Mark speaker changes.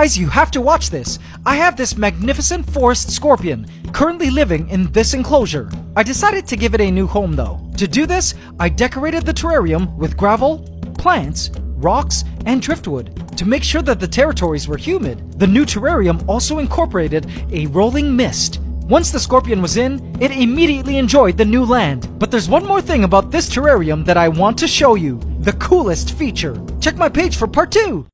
Speaker 1: Guys, you have to watch this. I have this magnificent forest scorpion currently living in this enclosure. I decided to give it a new home though. To do this, I decorated the terrarium with gravel, plants, rocks, and driftwood to make sure that the territories were humid. The new terrarium also incorporated a rolling mist. Once the scorpion was in, it immediately enjoyed the new land. But there's one more thing about this terrarium that I want to show you. The coolest feature. Check my page for part 2!